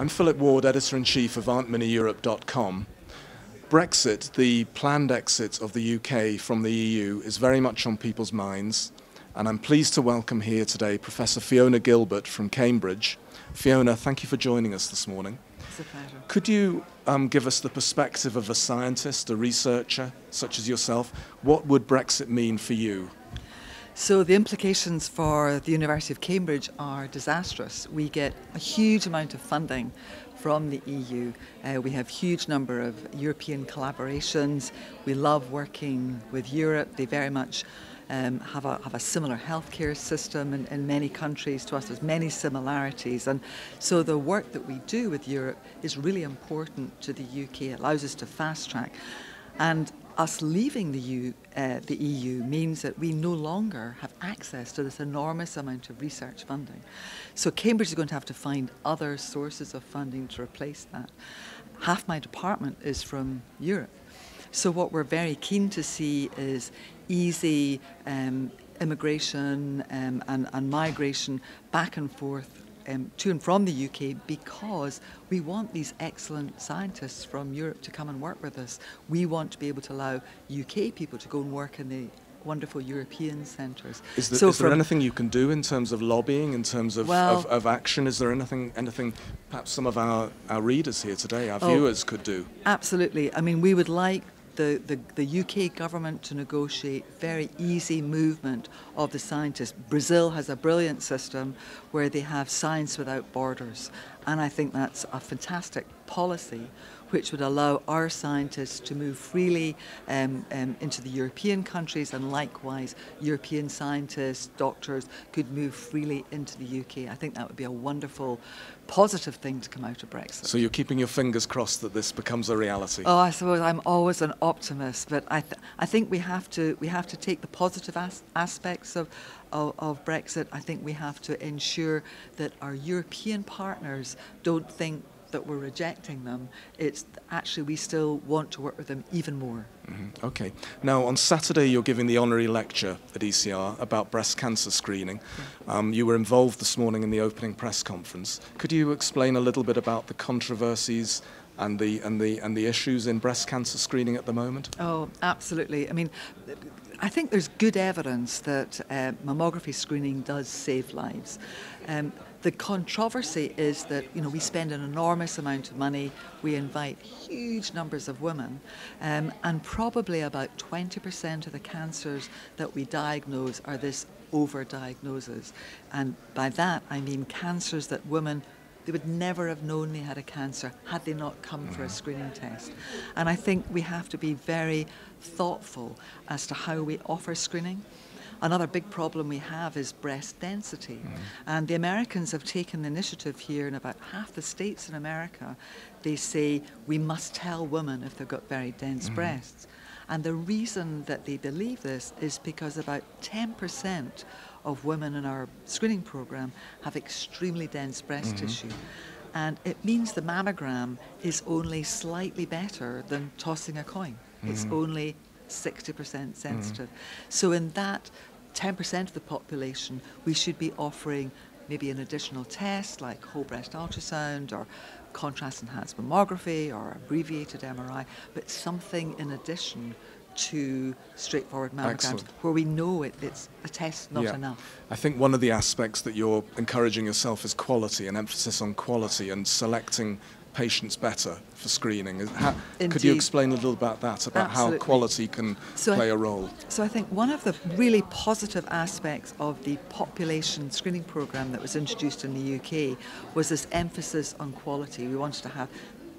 I'm Philip Ward, editor in chief of AuntMinnieEurope.com. Brexit, the planned exit of the UK from the EU, is very much on people's minds, and I'm pleased to welcome here today Professor Fiona Gilbert from Cambridge. Fiona, thank you for joining us this morning. It's a pleasure. Could you um, give us the perspective of a scientist, a researcher such as yourself? What would Brexit mean for you? So the implications for the University of Cambridge are disastrous. We get a huge amount of funding from the EU. Uh, we have huge number of European collaborations. We love working with Europe. They very much um, have, a, have a similar healthcare system in, in many countries to us. There's many similarities. And so the work that we do with Europe is really important to the UK. It allows us to fast track. And us leaving the EU, uh, the EU means that we no longer have access to this enormous amount of research funding. So Cambridge is going to have to find other sources of funding to replace that. Half my department is from Europe. So what we're very keen to see is easy um, immigration um, and, and migration back and forth um, to and from the UK because we want these excellent scientists from Europe to come and work with us. We want to be able to allow UK people to go and work in the wonderful European centres. Is, there, so is there anything you can do in terms of lobbying, in terms of, well, of, of, action? Is there anything, anything perhaps some of our, our readers here today, our oh, viewers, could do? Absolutely. I mean, we would like the, the, the, UK government to negotiate very easy movement of the scientists. Brazil has a brilliant system where they have science without borders, and I think that's a fantastic policy which would allow our scientists to move freely um, um, into the European countries and likewise European scientists, doctors could move freely into the UK. I think that would be a wonderful positive thing to come out of Brexit. So you're keeping your fingers crossed that this becomes a reality? Oh, I suppose I'm always an optimist, but I, th- I think we have to we have to take the positive as- aspects of, of, of Brexit. I think we have to ensure that our European partners don't think that we're rejecting them. It's actually we still want to work with them even more. Mm-hmm. Okay. Now, on Saturday, you're giving the honorary lecture at ECR about breast cancer screening. Yeah. Um, you were involved this morning in the opening press conference. Could you explain a little bit about the controversies? And the, and, the, and the issues in breast cancer screening at the moment? Oh, absolutely. I mean, I think there's good evidence that uh, mammography screening does save lives. Um, the controversy is that you know we spend an enormous amount of money, we invite huge numbers of women, um, and probably about 20% of the cancers that we diagnose are this overdiagnosis, and by that I mean cancers that women they would never have known they had a cancer had they not come for a mm-hmm. screening test. And I think we have to be very thoughtful as to how we offer screening. Another big problem we have is breast density. Mm. And the Americans have taken the initiative here in about half the states in America. They say we must tell women if they've got very dense mm. breasts. And the reason that they believe this is because about 10% of women in our screening program have extremely dense breast mm-hmm. tissue. And it means the mammogram is only slightly better than tossing a coin. Mm-hmm. It's only 60% sensitive. Mm-hmm. So, in that 10% of the population, we should be offering maybe an additional test like whole breast ultrasound or contrast enhanced mammography or abbreviated MRI, but something in addition to straightforward mammograms Excellent. where we know it, it's a test not yeah. enough. I think one of the aspects that you're encouraging yourself is quality, an emphasis on quality and selecting patients better for screening. How, could you explain a little about that, about Absolutely. how quality can so play I, a role? So I think one of the really positive aspects of the population screening program that was introduced in the UK was this emphasis on quality. We wanted to have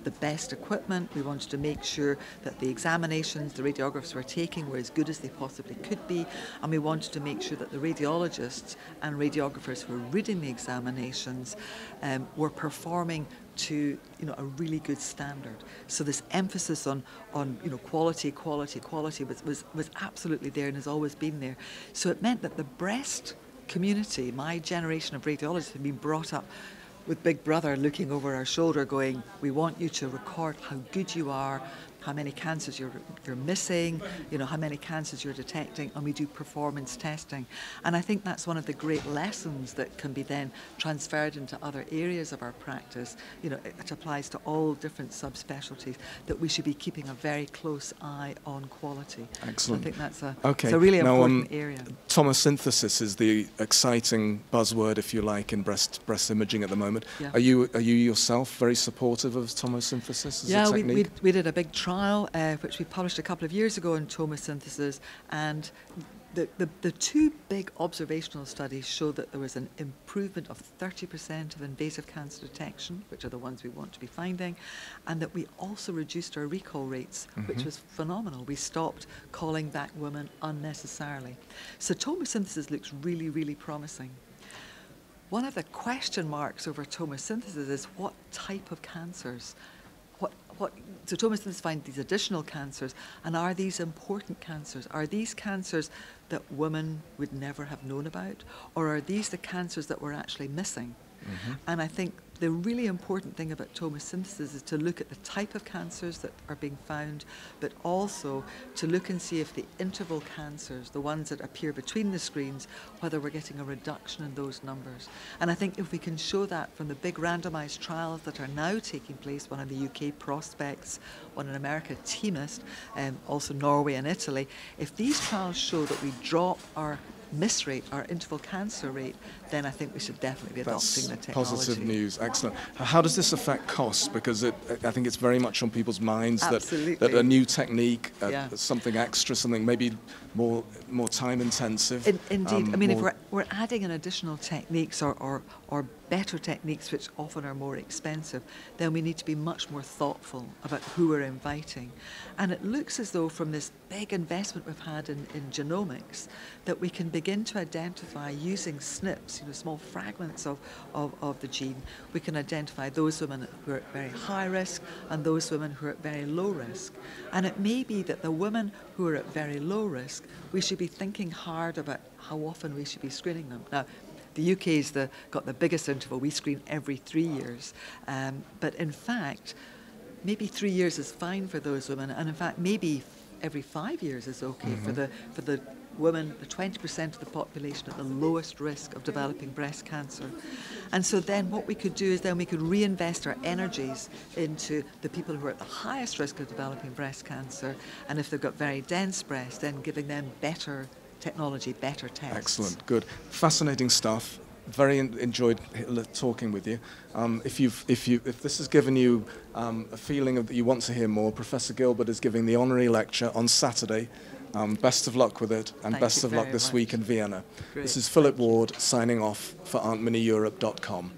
the best equipment. We wanted to make sure that the examinations the radiographers were taking were as good as they possibly could be. And we wanted to make sure that the radiologists and radiographers who were reading the examinations um, were performing to you know a really good standard. So this emphasis on on you know quality, quality, quality was, was, was absolutely there and has always been there. So it meant that the breast community, my generation of radiologists, had been brought up with Big Brother looking over our shoulder, going, We want you to record how good you are, how many cancers you're, you're missing, you know, how many cancers you're detecting, and we do performance testing. And I think that's one of the great lessons that can be then transferred into other areas of our practice. You know, it, it applies to all different subspecialties that we should be keeping a very close eye on quality. Excellent. So I think that's a, okay. a really now, important um, area. Tomosynthesis is the exciting buzzword, if you like, in breast breast imaging at the moment. Yeah. Are you are you yourself very supportive of tomosynthesis as yeah, a we, we, we did a big trial uh, which we published a couple of years ago in on tomosynthesis, and the, the, the, two big observational studies show that there was an improvement of 30% of invasive cancer detection, which are the ones we want to be finding, and that we also reduced our recall rates, mm-hmm. which was phenomenal. We stopped calling back women unnecessarily. So tomosynthesis looks really, really promising. One of the question marks over tomosynthesis is what type of cancers what, what, so tomosynthesis find these additional cancers, and are these important cancers? Are these cancers that women would never have known about, or are these the cancers that we're actually missing? Mm-hmm. And I think the really important thing about tomosynthesis is to look at the type of cancers that are being found, but also to look and see if the interval cancers, the ones that appear between the screens, whether we're getting a reduction in those numbers. And I think if we can show that from the big randomized trials that are now taking place, one in the UK, Prospects, one in America, TMIST, um, also Norway and Italy, if these trials show that we drop our miss rate, our interval cancer rate, then I think we should definitely be adopting That's the technology. Positive news, excellent. How does this affect costs? Because it, I think it's very much on people's minds that, that a new technique, uh, yeah. something extra, something maybe more more time intensive. In, indeed, um, I mean, if we're, we're adding an additional techniques or, or, or better techniques, which often are more expensive, then we need to be much more thoughtful about who we're inviting. And it looks as though from this big investment we've had in, in genomics, that we can begin to identify using SNPs, you know, small fragments of, of, of the gene, we can identify those women who are at very high risk and those women who are at very low risk. And it may be that the women who are at very low risk, we should be thinking hard about how often we should be screening them. Now, the UK's the, got the biggest interval. We screen every three years. Um, but in fact, maybe three years is fine for those women. And in fact, maybe every five years is okay mm-hmm. for the for the women, the 20% of the population at the lowest risk of developing breast cancer. And so then what we could do is then we could reinvest our energies into the people who are at the highest risk of developing breast cancer. And if they've got very dense breasts, then giving them better technology, better tests. Excellent, good. Fascinating stuff. Very enjoyed talking with you. Um, if, you've, if, you, if this has given you um, a feeling of that you want to hear more, Professor Gilbert is giving the honorary lecture on Saturday um, best of luck with it, and Thank best of luck this much. week in Vienna. Great. This is Philip Ward signing off for AuntMinnieEurope.com.